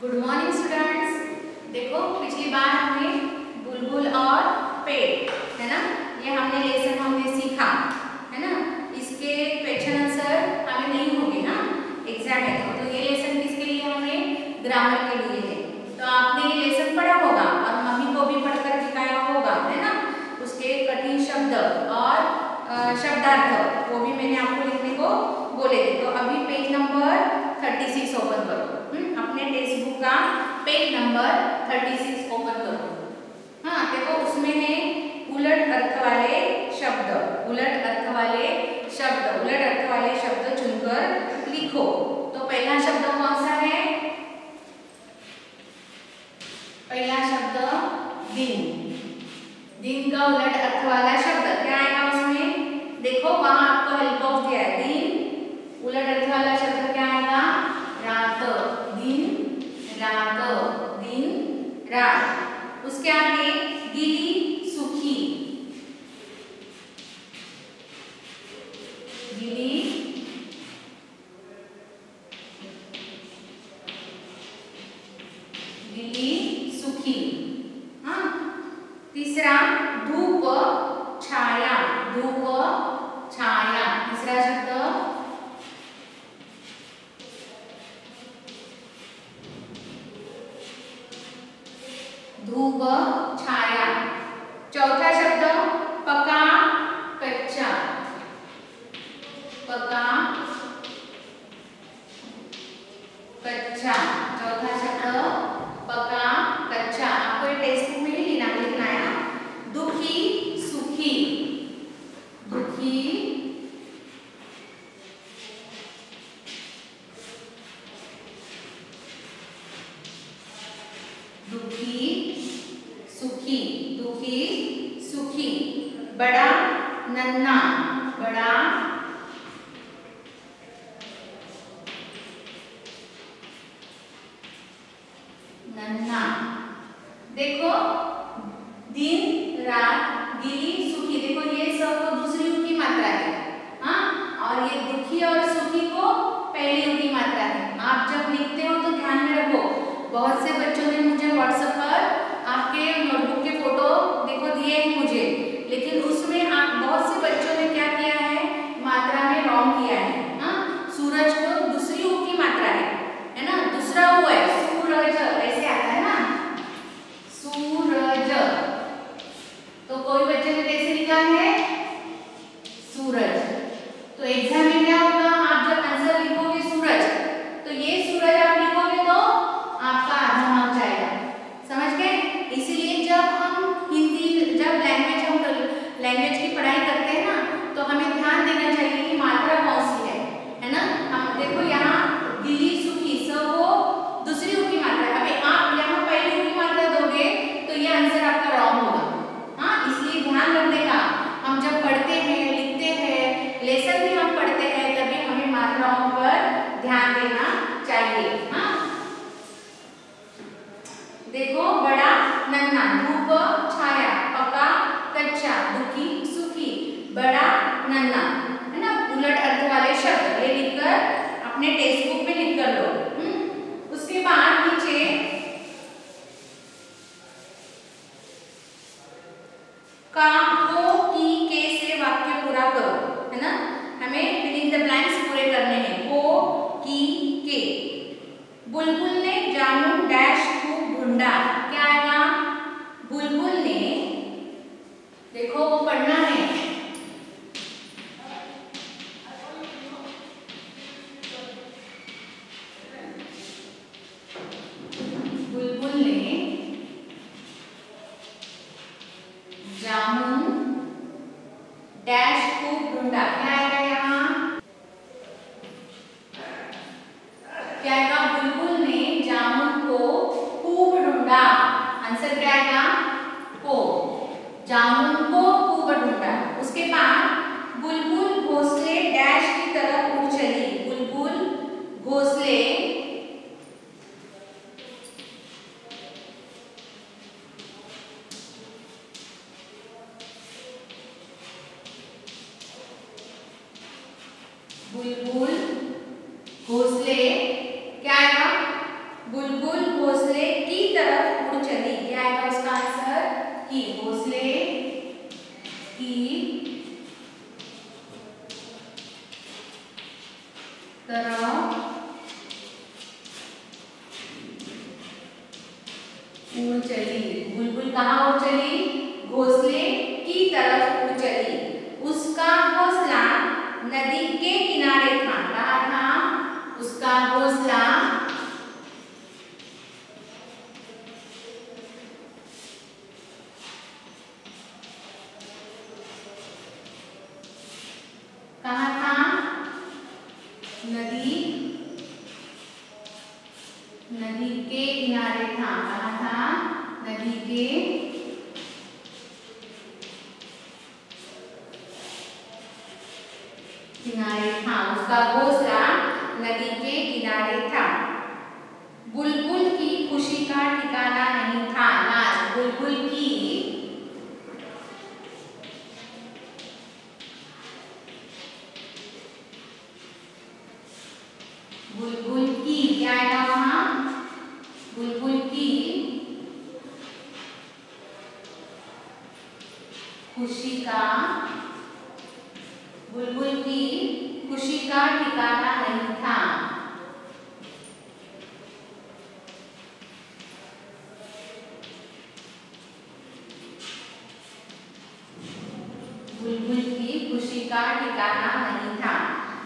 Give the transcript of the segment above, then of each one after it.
Good morning students देखो पिछली बार हमने पेज नंबर 36 ओपन करो। हाँ देखो, उसमें है उलट अर्थ वाले शब्द। उलट अर्थ वाले शब्द, उलट अर्थ वाले शब्द चुनकर लिखो। तो पहला शब्द कौन सा है? पहला शब्द दिन। दिन का उलट अर्थ वाला शब्द, क्या आएगा उसमें? देखो, वहाँ आपको हेल्प ऑफ़ दिया है। दिन, उलट अर्थ वाला शब्द क्या आएगा? रात। राघव दिन रात। उसके आगे गिली सुखी। गिली। गिली सुखी। हाँ तीसरा धूप छाया। व छाया। चौथा शब्द पका कच्चा। पका कच्चा। देखो ध्यान देना चाहिए हाँ? देखो, बड़ा नन्ना धूप, छाया, पका, कच्चा, दुखी, सुखी, बड़ा नन्ना है ना? उलट अर्थ वाले शब्द, ये लिखकर अपने टेक्स्ट बुक में लिख कर लो हम्म? उसके बाद नीचे काम को की, के से वाक्य पूरा करो, है ना? हमें विदिन द ब्लैंक्स पूरे करने हैं, को की के। बुलबुल ने जानू डैश को ढूंढा। भोसले की किनारे था उसका घोसला नदी के किनारे था बुलबुल की खुशी का ठिकाना नहीं था नाच बुलबुल की बुलबुल की क्या आएगा वहाँ? बुलबुल की खुशी का बुलबुल की खुशी का ठिकाना नहीं था। बुलबुल की खुशी का ठिकाना नहीं था।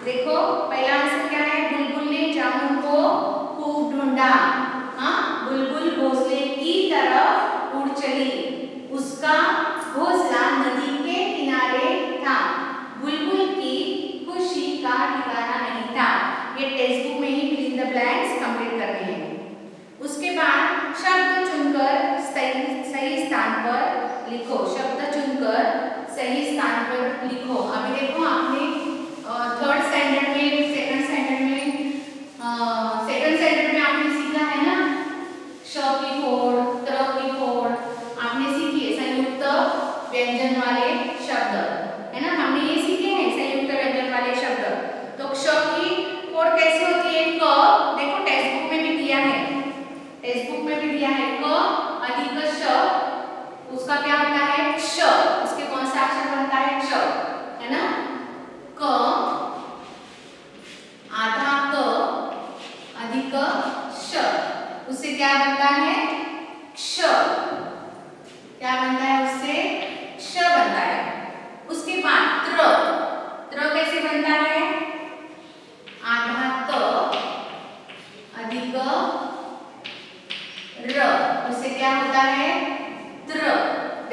देखो, पहला आंसर क्या है? बुलबुल ने जामुन को खूब ढूंढा। हाँ बुलबुल घोसले की तरफ़ उड़ चली उसका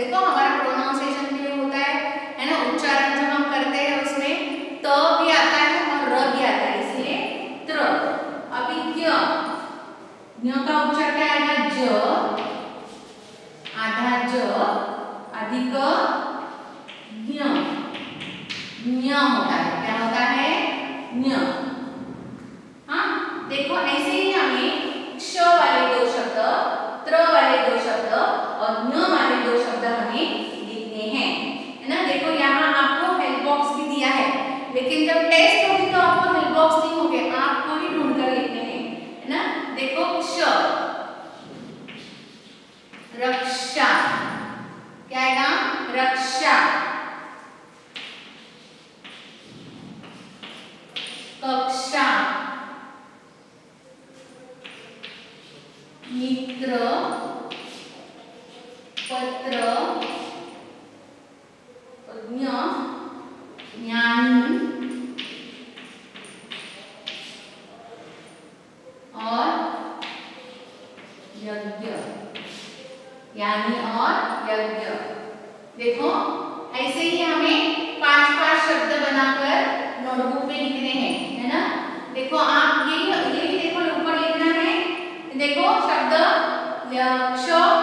देखो हमारा प्रोनाउंसिएशन भी होता है है ना? उच्चारण जब हम करते हैं, उसमें त तो भी आता है और र भी आता है, इसलिए त्र अभी ज्ञ ज्ञ का उच्चार क्या आएगा? ज, आधा ज, अधिक ज्ञ ज्ञ होता है। क्या होता है? ज्ञ रक्षा। कक्षा। मित्र। पत्र। ज्ञ और यज्ञ। देखो, ऐसे ही हमें पाँच पाँच शब्द बनाकर नोटबुक में लिखने हैं, है ना? देखो, आप ये यही देखो, ऊपर लिखना है। देखो, शब्द लक्ष्य